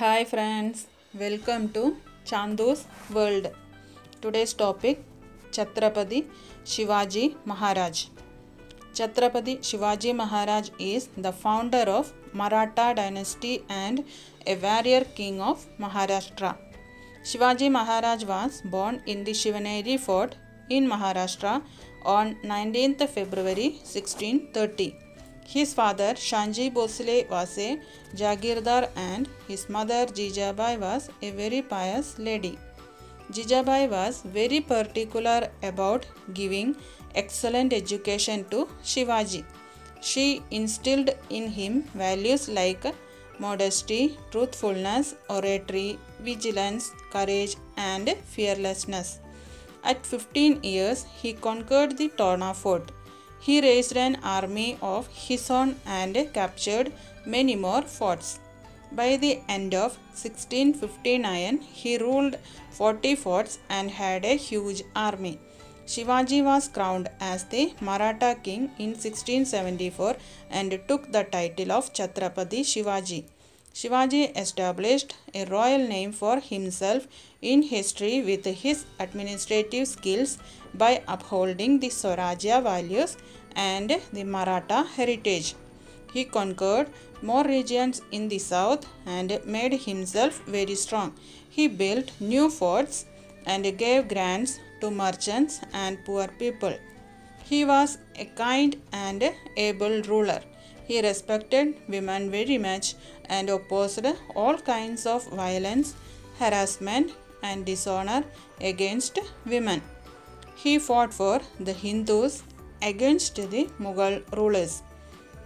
Hi friends, welcome to Chaandu's World. Today's topic Chhatrapati Shivaji Maharaj. Chhatrapati Shivaji Maharaj is the founder of Maratha dynasty and a warrior king of Maharashtra. Shivaji Maharaj was born in the Shivneri fort in Maharashtra on 19th February 1630. His father Shahaji Bhosle was a Jagirdar and his mother Jijabai was a very pious lady. Jijabai was very particular about giving excellent education to Shivaji. She instilled in him values like modesty, truthfulness, oratory, vigilance, courage, and fearlessness. At 15 years, he conquered the Torna fort. He raised an army of his own and captured many more forts. By the end of 1659, he ruled 40 forts and had a huge army. Shivaji was crowned as the Maratha king in 1674 and took the title of Chhatrapati Shivaji. Shivaji established a royal name for himself in history with his administrative skills by upholding the Swarajya values and the Maratha heritage. He conquered more regions in the south and made himself very strong. He built new forts and gave grants to merchants and poor people. He was a kind and able ruler. He respected women very much and opposed all kinds of violence, harassment, and dishonor against women. He fought for the Hindus against the Mughal rulers.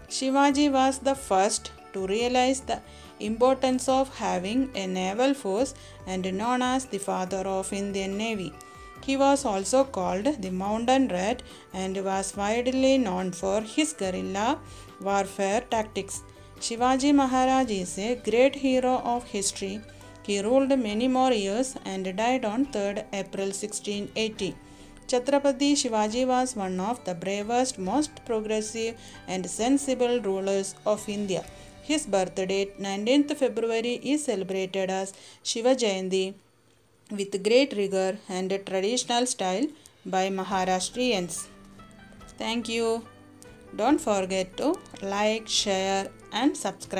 Shivaji was the first to realize the importance of having a naval force and known as the father of Indian Navy. He was also called the Mountain Rat and was widely known for his guerrilla warfare tactics. Shivaji Maharaj is a great hero of history. He ruled many more years and died on 3rd April 1680. Chhatrapati Shivaji was one of the bravest, most progressive, and sensible rulers of India. His birth date, 19th February, is celebrated as Shiva Jayanti with great rigor and a traditional style by Maharashtrians. Thank you. Don't forget to like, share, and subscribe.